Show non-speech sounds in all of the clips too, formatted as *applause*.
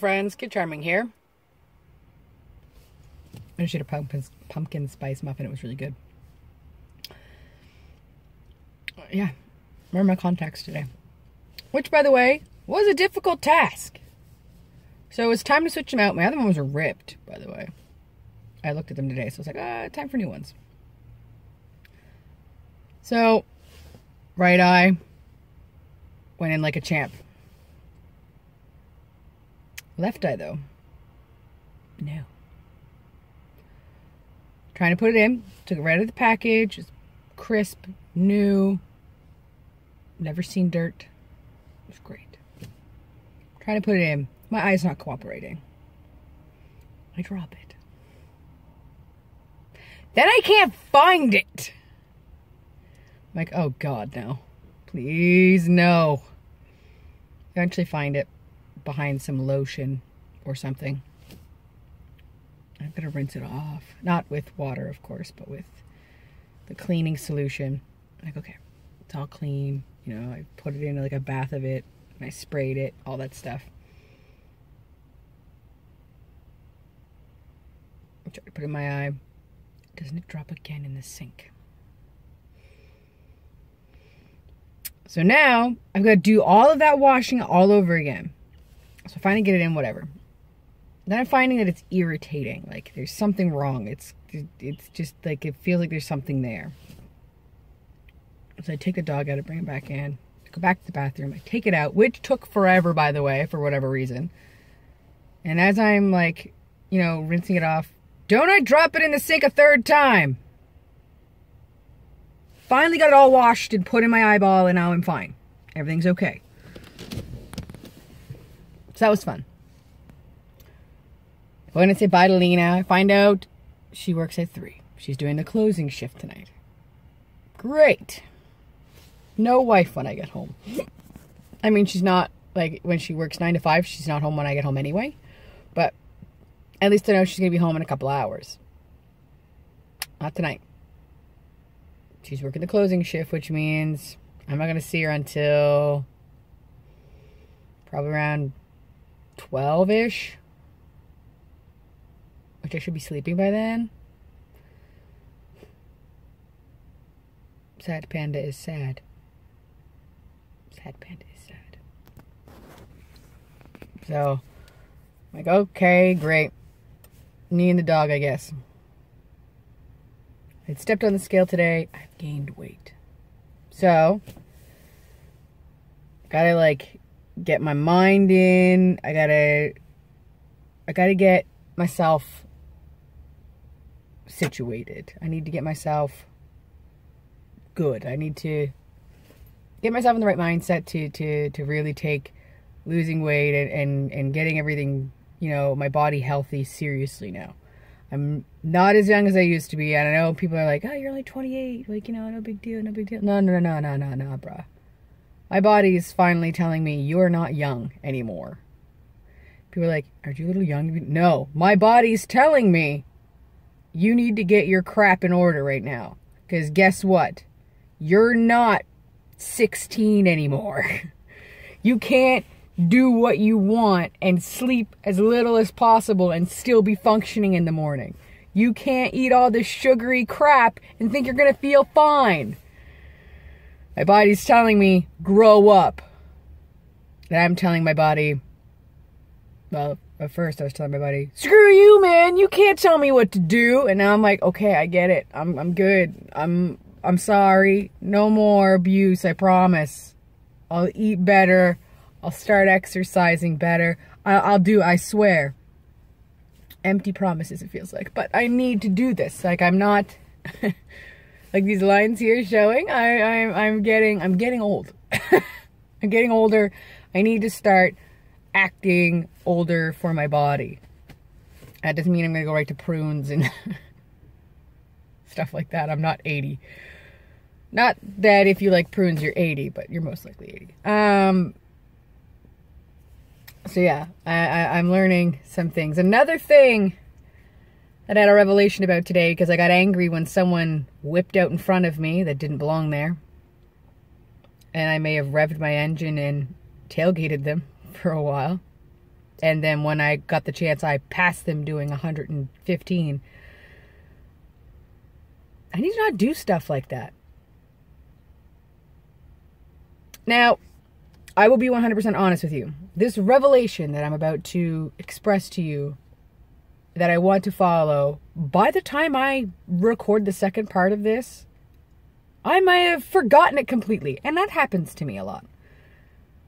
Friends, Kid Charming here. I just ate a pumpkin, pumpkin spice muffin. It was really good. Yeah, wearing my contacts today. Which, by the way, was a difficult task. So it was time to switch them out. My other ones were ripped, by the way. I looked at them today, so I was like, ah, time for new ones. So, right eye went in like a champ. Left eye, though. No. Trying to put it in. Took it right out of the package. It's crisp, new. Never seen dirt. It's great. Trying to put it in. My eye's not cooperating. I drop it. Then I can't find it. I'm like, oh God, no. Please, no. Eventually find it behind some lotion or something. I'm gonna rinse it off. Not with water, of course, but with the cleaning solution. I'm like, okay, it's all clean. You know, I put it in like a bath of it, and I sprayed it, all that stuff. I try to put it in my eye. Doesn't it drop again in the sink? So now I've got to do all of that washing all over again. So I finally get it in, whatever. Then I'm finding that it's irritating. Like there's something wrong. It's it's just like it feels like there's something there. So I take the dog out, I bring it back in, I go back to the bathroom, I take it out, which took forever, by the way, for whatever reason. And as I'm like, you know, rinsing it off, don't I drop it in the sink a third time? Finally got it all washed and put in my eyeball, and now I'm fine. Everything's okay. So that was fun. I'm going to say bye to Lena. I find out she works at 3. She's doing the closing shift tonight. Great. No wife when I get home. I mean, she's not, like, when she works 9 to 5, she's not home when I get home anyway. But at least I know she's going to be home in a couple hours. Not tonight. She's working the closing shift, which means I'm not going to see her until probably around 12 ish. Which I should be sleeping by then. Sad panda is sad. Sad panda is sad. So, I'm like, okay, great. Me and the dog, I guess. I stepped on the scale today. I've gained weight. So, gotta like get my mind in. I gotta, I gotta get myself situated. I need to get myself good. I need to get myself in the right mindset to to to really take losing weight and and, and getting everything, you know, my body healthy seriously now. I'm not as young as I used to be, and I know people are like, "Oh, you're only 28. Like, you know, no big deal, no big deal." No, no, no, no, no, no, bruh. My body is finally telling me you're not young anymore. People are like, "Are you a little young?" No, my body's telling me you need to get your crap in order right now. Because guess what? You're not 16 anymore. *laughs* you can't do what you want and sleep as little as possible and still be functioning in the morning. You can't eat all this sugary crap and think you're going to feel fine. My body's telling me, grow up. And I'm telling my body, well, at first I was telling my body, screw you, man, you can't tell me what to do. And now I'm like, okay, I get it. I'm, I'm good. I'm, I'm sorry. No more abuse, I promise. I'll eat better. I'll start exercising better. I'll, I'll do, I swear. Empty promises, it feels like. But I need to do this. Like, I'm not, *laughs* like these lines here showing, I, I'm, I'm getting, I'm getting old. *laughs* I'm getting older. I need to start acting older for my body. That doesn't mean I'm going to go right to prunes and *laughs* stuff like that. I'm not 80. Not that if you like prunes, you're 80, but you're most likely 80. Um, so yeah, I, I, I'm learning some things. Another thing that I had a revelation about today because I got angry when someone whipped out in front of me that didn't belong there. And I may have revved my engine and tailgated them *laughs* for a while. And then when I got the chance, I passed them doing 115. I need to not do stuff like that. Now, I will be 100% honest with you. This revelation that I'm about to express to you that I want to follow, by the time I record the second part of this, I might have forgotten it completely. And that happens to me a lot.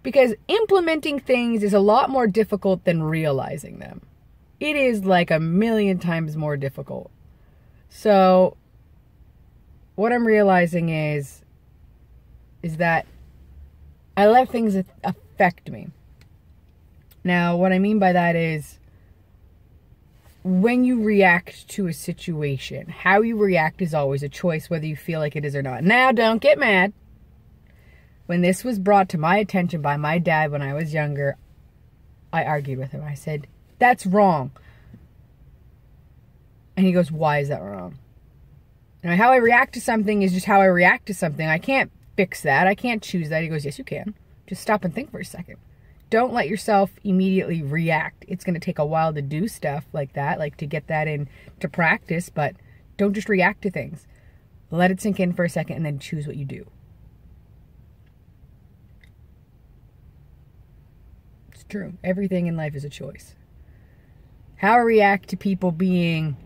Because implementing things is a lot more difficult than realizing them. It is like a million times more difficult. So, what I'm realizing is, is that I let things affect me. Now, what I mean by that is, when you react to a situation, how you react is always a choice, whether you feel like it is or not. Now, don't get mad. When this was brought to my attention by my dad when I was younger, I argued with him. I said, That's wrong. And he goes, Why is that wrong? And how I react to something is just how I react to something. I can't fix that. I can't choose that. He goes, Yes, you can. Just stop and think for a second don't let yourself immediately react. It's going to take a while to do stuff like that, like to get that in to practice, but don't just react to things. Let it sink in for a second and then choose what you do. It's true. Everything in life is a choice. How I react to people being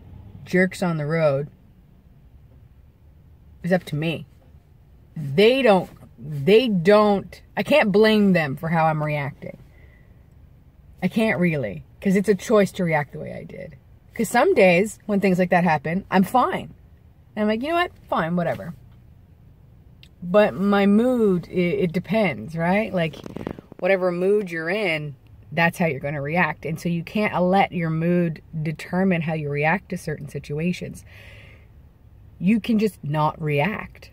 jerks on the road is up to me. They don't they don't, I can't blame them for how I'm reacting. I can't really, because it's a choice to react the way I did. Because some days when things like that happen, I'm fine. And I'm like, you know what? Fine, whatever. But my mood, it, it depends, right? Like, whatever mood you're in, that's how you're going to react. And so you can't let your mood determine how you react to certain situations. You can just not react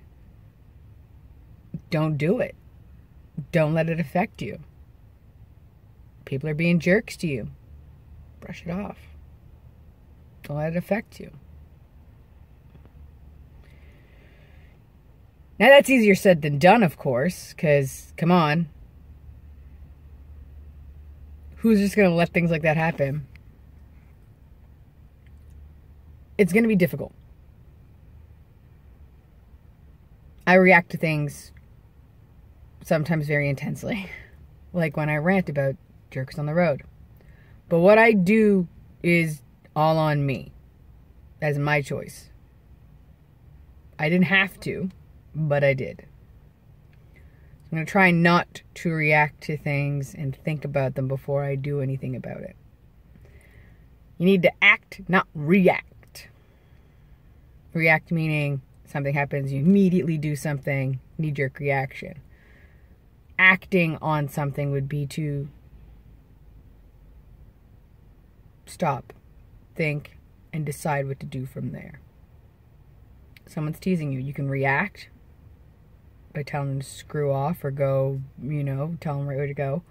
don't do it. Don't let it affect you. People are being jerks to you. Brush it off. Don't let it affect you. Now that's easier said than done, of course, because, come on. Who's just going to let things like that happen? It's going to be difficult. I react to things sometimes very intensely, like when I rant about jerks on the road. But what I do is all on me, as my choice. I didn't have to, but I did. I'm going to try not to react to things and think about them before I do anything about it. You need to act, not react. React meaning something happens, you immediately do something, knee jerk reaction acting on something would be to stop, think, and decide what to do from there. Someone's teasing you, you can react by telling them to screw off or go, you know, tell them right where to go.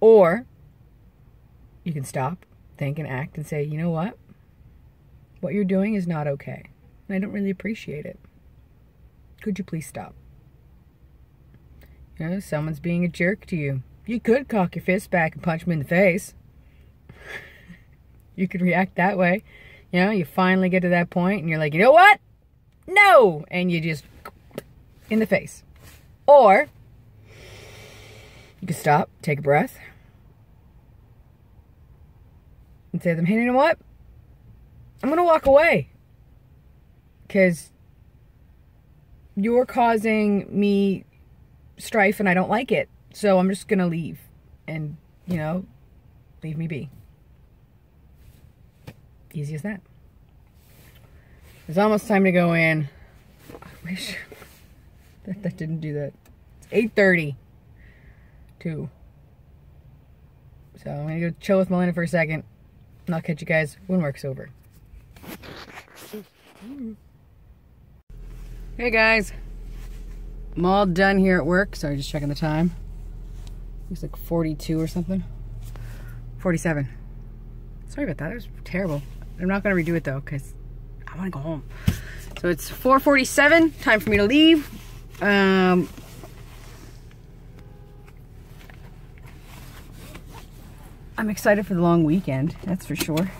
Or you can stop, think, and act and say, you know what? What you're doing is not okay. And I don't really appreciate it. Could you please stop? You know, someone's being a jerk to you. You could cock your fist back and punch them in the face. you could react that way. You know, you finally get to that point and you're like, you know what? No! And you just in the face. Or you could stop, take a breath, and say to them, hey, you know what? I'm going to walk away. Because you're causing me strife and I don't like it. So I'm just going to leave and, you know, leave me be. Easy as that. It's almost time to go in. I wish *laughs* that that didn't do that. It's 8.30 too. So I'm going to go chill with Melinda for a second. And I'll catch you guys when work's over. Hey guys. I'm all done here at work. Sorry, just checking the time. Looks like 42 or something. 47. Sorry about that. It was terrible. I'm not going to redo it though because I want to go home. So it's 4.47. Time for me to leave. Um, I'm excited for the long weekend, that's for sure.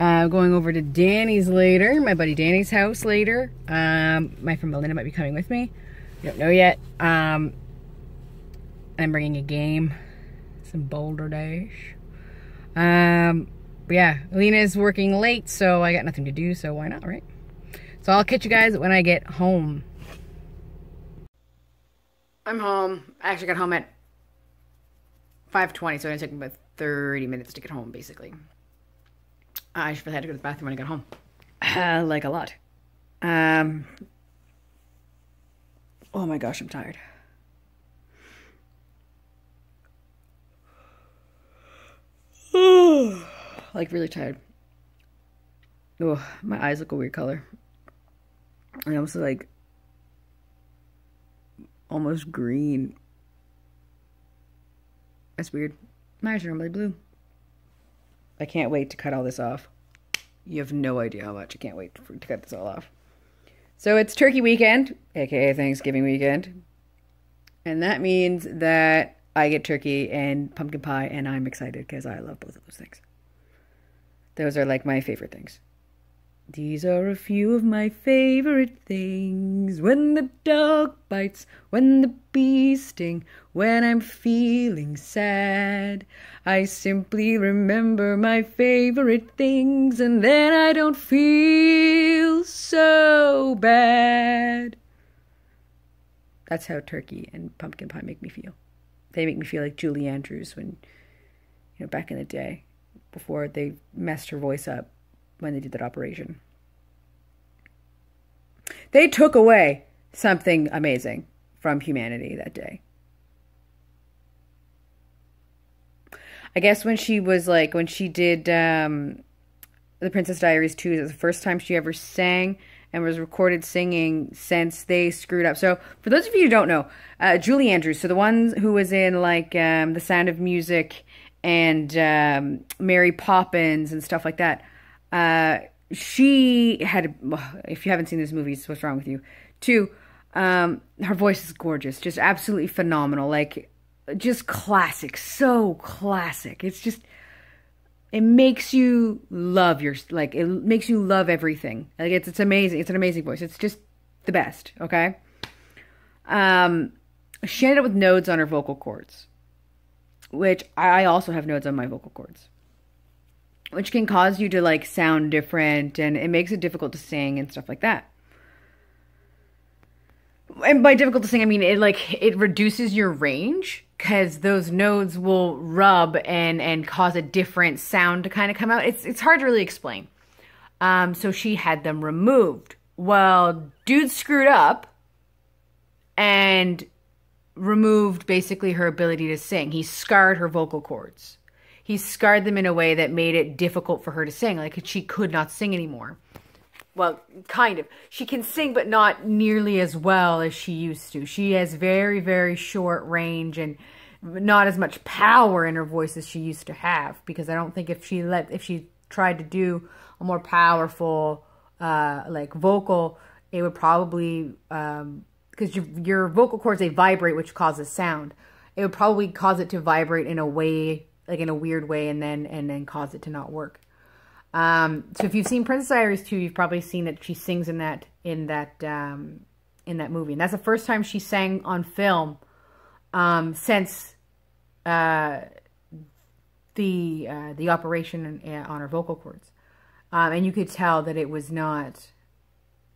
Uh, going over to Danny's later, my buddy Danny's house later. Um, my friend Belinda might be coming with me. Don't know yet. Um, I'm bringing a game, some Boulder Dash. Um, but yeah, Lena's working late, so I got nothing to do, so why not, right? So I'll catch you guys when I get home. I'm home. I actually got home at 5.20, so it took me about 30 minutes to get home, basically. I should have had to go to the bathroom when I got home. Uh, like a lot. Um, oh my gosh, I'm tired. *sighs* like really tired. Oh, my eyes look a weird color. And almost like almost green. That's weird. My eyes are normally blue. I can't wait to cut all this off. You have no idea how much I can't wait to cut this all off. So it's turkey weekend, aka Thanksgiving weekend. And that means that I get turkey and pumpkin pie, and I'm excited because I love both of those things. Those are like my favorite things. These are a few of my favorite things. When the dog bites, when the bees sting, when I'm feeling sad. I simply remember my favorite things and then I don't feel so bad. That's how turkey and pumpkin pie make me feel. They make me feel like Julie Andrews when, you know, back in the day, before they messed her voice up when they did that operation. They took away something amazing from humanity that day. I guess when she was like, when she did um, The Princess Diaries 2, it was the first time she ever sang and was recorded singing since they screwed up. So, for those of you who don't know, uh, Julie Andrews, so the one who was in like um, The Sound of Music and um, Mary Poppins and stuff like that, uh, she had, if you haven't seen this movie, what's wrong with you? Two, um, her voice is gorgeous, just absolutely phenomenal. Like, just classic, so classic. It's just, it makes you love your, like, it makes you love everything. Like, it's, it's amazing. It's an amazing voice. It's just the best, okay? Um, she ended up with nodes on her vocal cords, which I also have nodes on my vocal cords which can cause you to like sound different and it makes it difficult to sing and stuff like that. And by difficult to sing, I mean it like it reduces your range because those nodes will rub and and cause a different sound to kind of come out. It's it's hard to really explain. Um, so she had them removed. Well, dude screwed up and removed basically her ability to sing. He scarred her vocal cords he scarred them in a way that made it difficult for her to sing. Like she could not sing anymore. Well, kind of. She can sing, but not nearly as well as she used to. She has very, very short range and not as much power in her voice as she used to have. Because I don't think if she let, if she tried to do a more powerful, uh, like vocal, it would probably, um, because your, your vocal cords, they vibrate, which causes sound. It would probably cause it to vibrate in a way like in a weird way and then and then cause it to not work. Um, so if you've seen Princess Diaries 2, you've probably seen that she sings in that in that um, in that movie. And that's the first time she sang on film um, since uh, the uh, the operation on her vocal cords. Um, and you could tell that it was not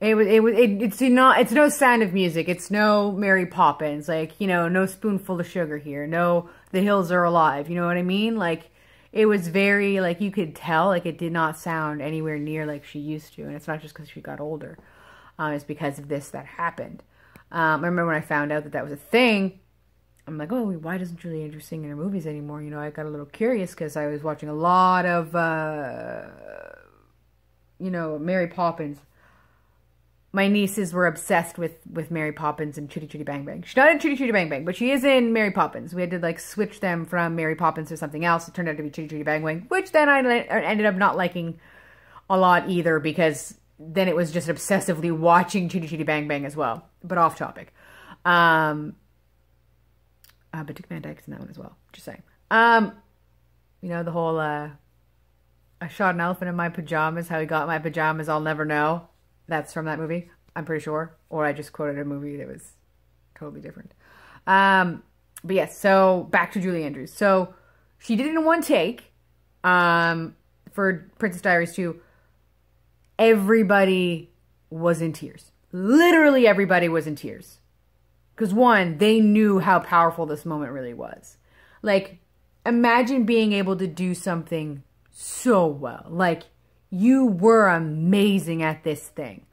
it was it was it, it's not it's no sound of music. It's no Mary Poppins. Like you know, no spoonful of sugar here. No, the hills are alive. You know what I mean? Like it was very like you could tell like it did not sound anywhere near like she used to. And it's not just because she got older. Um, it's because of this that happened. Um, I remember when I found out that that was a thing. I'm like, oh, why doesn't Julie Andrews sing in her movies anymore? You know, I got a little curious because I was watching a lot of, uh, you know, Mary Poppins my nieces were obsessed with with Mary Poppins and Chitty Chitty Bang Bang. She's not in Chitty Chitty Bang Bang, but she is in Mary Poppins. We had to like switch them from Mary Poppins to something else. It turned out to be Chitty Chitty Bang Bang, which then I ended up not liking a lot either because then it was just obsessively watching Chitty Chitty Bang Bang as well, but off topic. Um, uh, but Dick Van Dyke's in that one as well. Just saying. Um, You know, the whole, uh, I shot an elephant in my pajamas, how he got my pajamas, I'll never know. That's from that movie, I'm pretty sure. Or I just quoted a movie that was totally different. Um, but yes, so back to Julie Andrews. So she did it in one take um, for Princess Diaries 2. Everybody was in tears. Literally everybody was in tears. Because one, they knew how powerful this moment really was. Like, imagine being able to do something so well. Like, you were amazing at this thing.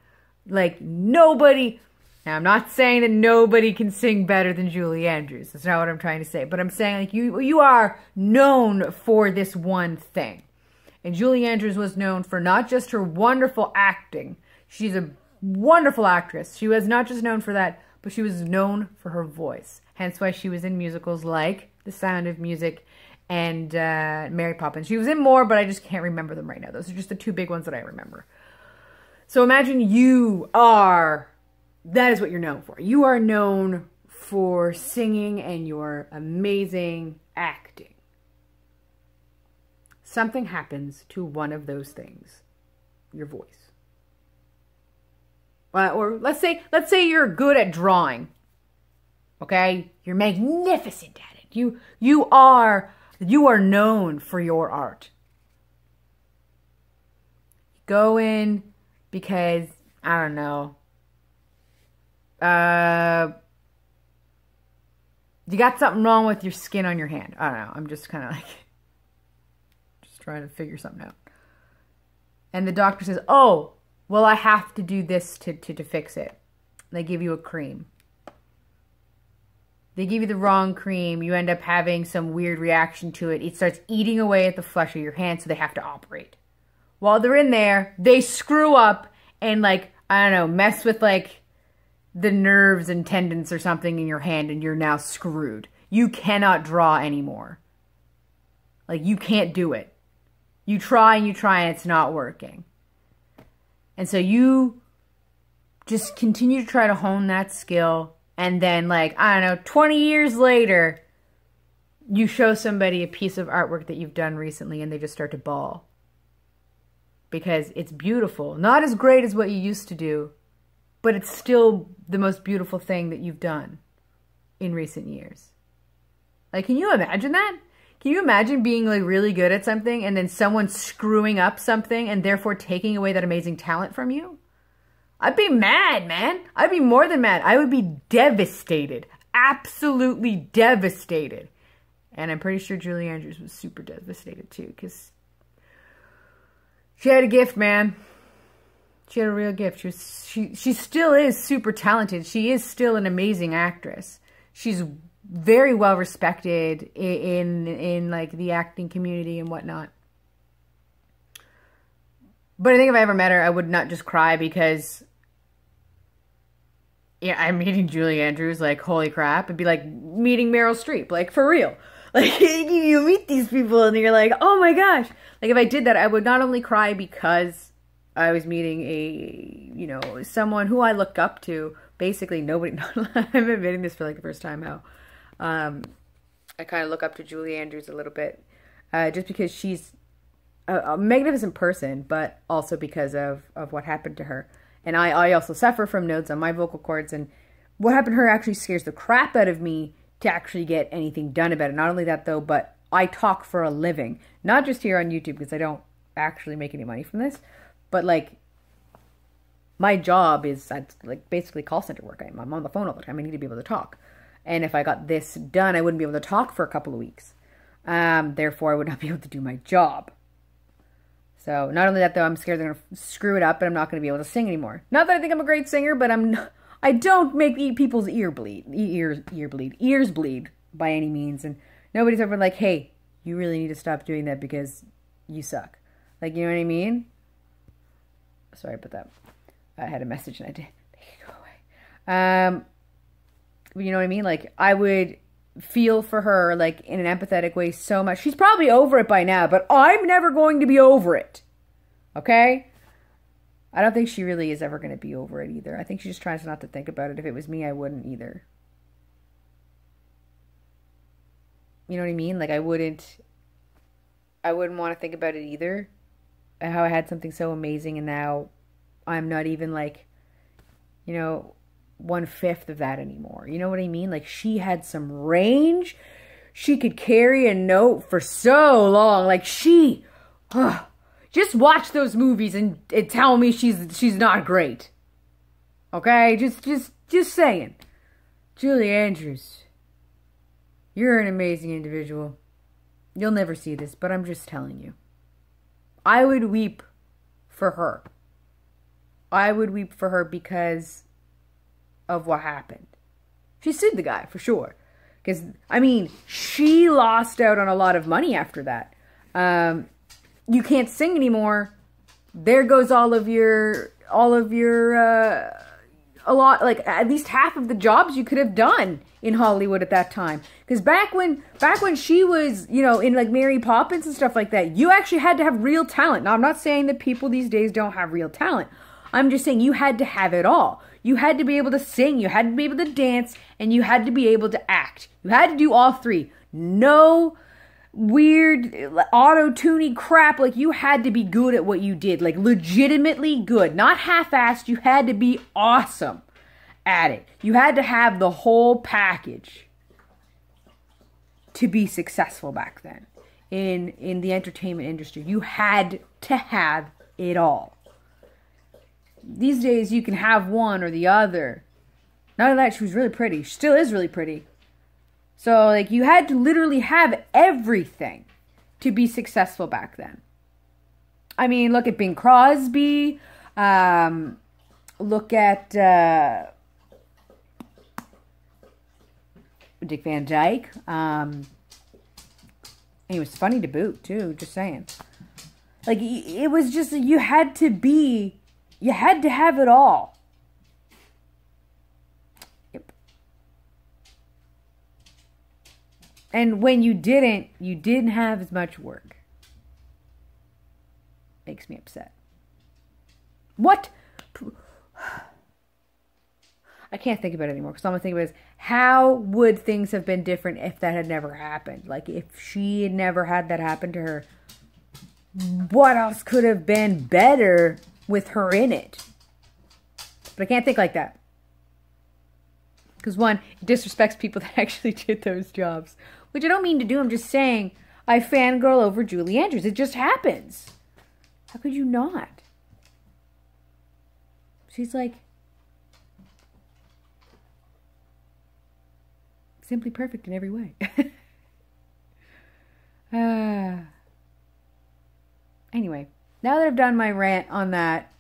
Like, nobody. Now, I'm not saying that nobody can sing better than Julie Andrews. That's not what I'm trying to say. But I'm saying, like, you, you are known for this one thing. And Julie Andrews was known for not just her wonderful acting, she's a wonderful actress. She was not just known for that, but she was known for her voice. Hence why she was in musicals like The Sound of Music and uh, Mary Poppins. She was in more, but I just can't remember them right now. Those are just the two big ones that I remember. So imagine you are, that is what you're known for. You are known for singing and your amazing acting. Something happens to one of those things, your voice. Uh, or let's say let's say you're good at drawing. Okay? You're magnificent at it. You you are you are known for your art. Go in because I don't know. Uh you got something wrong with your skin on your hand. I don't know. I'm just kind of like *laughs* just trying to figure something out. And the doctor says, "Oh, well, I have to do this to, to, to fix it. They give you a cream. They give you the wrong cream. You end up having some weird reaction to it. It starts eating away at the flesh of your hand, so they have to operate. While they're in there, they screw up and, like, I don't know, mess with, like, the nerves and tendons or something in your hand, and you're now screwed. You cannot draw anymore. Like, you can't do it. You try and you try, and it's not working. And so you just continue to try to hone that skill. And then, like, I don't know, 20 years later, you show somebody a piece of artwork that you've done recently and they just start to bawl. Because it's beautiful. Not as great as what you used to do, but it's still the most beautiful thing that you've done in recent years. Like, can you imagine that? Can you imagine being like really good at something and then someone screwing up something and therefore taking away that amazing talent from you? I'd be mad, man. I'd be more than mad. I would be devastated. Absolutely devastated. And I'm pretty sure Julie Andrews was super devastated too because she had a gift, man. She had a real gift. She was, she she still is super talented. She is still an amazing actress. She's very well respected in, in in like the acting community and whatnot. But I think if I ever met her, I would not just cry because yeah, I'm meeting Julie Andrews, like, holy crap. It'd be like meeting Meryl Streep, like, for real. *laughs* Like, you meet these people and you're like, oh my gosh. Like, if I did that, I would not only cry because I was meeting a, you know, someone who I look up to. Basically, nobody, *laughs* I'm admitting this for like the first time how um, I kind of look up to Julie Andrews a little bit, uh, just because she's a, a, magnificent person, but also because of, of what happened to her. And I, I also suffer from nodes on my vocal cords, and what happened to her actually scares the crap out of me to actually get anything done about it. Not only that, though, but I talk for a living, not just here on YouTube because I don't actually make any money from this, but like my job is like basically call center work. I'm, I'm on the phone all the time. I need to be able to talk. And if I got this done, I wouldn't be able to talk for a couple of weeks. Um, therefore, I would not be able to do my job. So not only that, though, I'm scared they're gonna screw it up, and I'm not gonna be able to sing anymore. Not that I think I'm a great singer, but I'm *laughs* I don't make people's ear bleed, ears ear bleed, ears bleed by any means. And nobody's ever like, hey, you really need to stop doing that because you suck. Like, you know what I mean? Sorry about that. I had a message and I did make *laughs* it go away. Um, you know what I mean? Like I would feel for her like in an empathetic way so much. She's probably over it by now, but I'm never going to be over it. Okay? I don't think she really is ever going to be over it either. I think she just tries not to think about it. If it was me, I wouldn't either. You know what I mean? Like I wouldn't I wouldn't want to think about it either. How I had something so amazing and now I'm not even like, you know, one fifth of that anymore. You know what I mean? Like she had some range. She could carry a note for so long. Like she, uh, just watch those movies and, and tell me she's she's not great. Okay, just just just saying. Julie Andrews, you're an amazing individual. You'll never see this, but I'm just telling you. I would weep for her. I would weep for her because of what happened. She sued the guy for sure. Because, I mean, she lost out on a lot of money after that. Um, you can't sing anymore. There goes all of your, all of your, uh, a lot, like at least half of the jobs you could have done in Hollywood at that time. Because back when, back when she was, you know, in like Mary Poppins and stuff like that, you actually had to have real talent. Now, I'm not saying that people these days don't have real talent. I'm just saying you had to have it all. You had to be able to sing, you had to be able to dance, and you had to be able to act. You had to do all three. No weird auto tuning crap. Like you had to be good at what you did, like legitimately good, not half assed. You had to be awesome at it. You had to have the whole package to be successful back then in in the entertainment industry. You had to have it all. These days you can have one or the other. Not that she was really pretty. She still is really pretty. So, like, you had to literally have everything to be successful back then. I mean, look at Bing Crosby. Um, look at uh, Dick Van Dyke. Um, he was funny to boot, too, just saying. Like, it was just, you had to be, you had to have it all. Yep. And when you didn't, you didn't have as much work. Makes me upset. What? I can't think about it anymore because all I'm thinking about is how would things have been different if that had never happened? Like if she had never had that happen to her, what else could have been better with her in it? But I can't think like that. Because one, it disrespects people *laughs* that actually did those jobs. Which I don't mean to do, I'm just saying I fangirl over Julie Andrews. It just happens. How could you not? She's like simply perfect in every way. *laughs* uh, anyway, now that I've done my rant on that,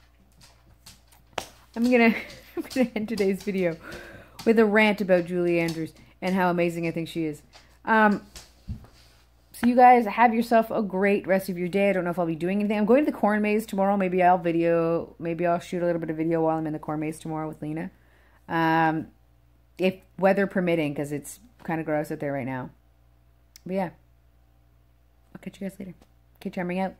I'm gonna, *laughs* I'm gonna end today's video with a rant about Julie Andrews and how amazing I think she is. Um, so you guys have yourself a great rest of your day. I don't know if I'll be doing anything. I'm going to the corn maze tomorrow. Maybe I'll video. Maybe I'll shoot a little bit of video while I'm in the corn maze tomorrow with Lena. Um, if weather permitting, because it's kind of gross out there right now. But yeah, I'll catch you guys later. Keep charming out.